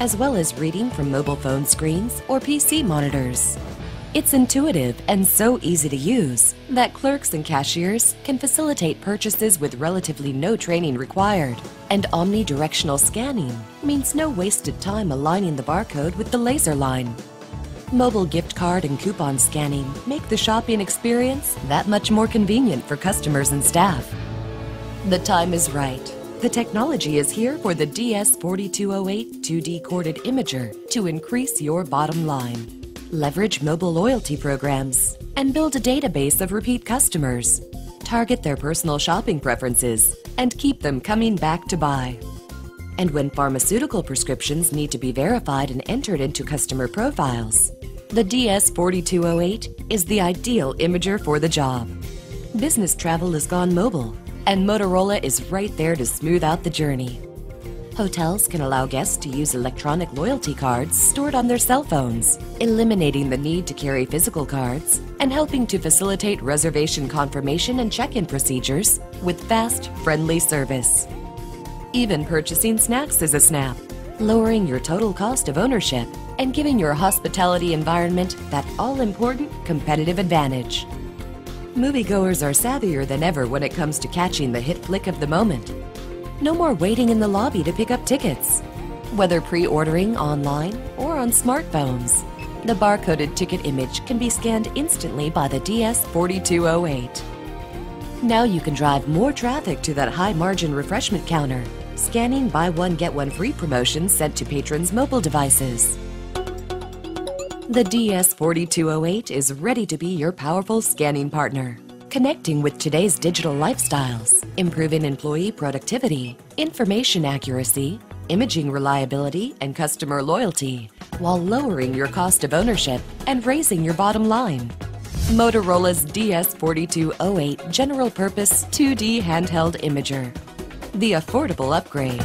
as well as reading from mobile phone screens or PC monitors. It's intuitive and so easy to use that clerks and cashiers can facilitate purchases with relatively no training required. And omnidirectional scanning means no wasted time aligning the barcode with the laser line. Mobile gift card and coupon scanning make the shopping experience that much more convenient for customers and staff. The time is right. The technology is here for the DS4208 2D corded imager to increase your bottom line leverage mobile loyalty programs, and build a database of repeat customers. Target their personal shopping preferences and keep them coming back to buy. And when pharmaceutical prescriptions need to be verified and entered into customer profiles, the DS4208 is the ideal imager for the job. Business travel has gone mobile, and Motorola is right there to smooth out the journey. Hotels can allow guests to use electronic loyalty cards stored on their cell phones, eliminating the need to carry physical cards and helping to facilitate reservation confirmation and check in procedures with fast, friendly service. Even purchasing snacks is a snap, lowering your total cost of ownership and giving your hospitality environment that all important competitive advantage. Moviegoers are savvier than ever when it comes to catching the hit flick of the moment no more waiting in the lobby to pick up tickets. Whether pre-ordering online or on smartphones, the barcoded ticket image can be scanned instantly by the DS4208. Now you can drive more traffic to that high-margin refreshment counter, scanning buy one get one free promotions sent to patrons' mobile devices. The DS4208 is ready to be your powerful scanning partner connecting with today's digital lifestyles, improving employee productivity, information accuracy, imaging reliability, and customer loyalty, while lowering your cost of ownership and raising your bottom line. Motorola's DS4208 General Purpose 2D Handheld Imager. The affordable upgrade.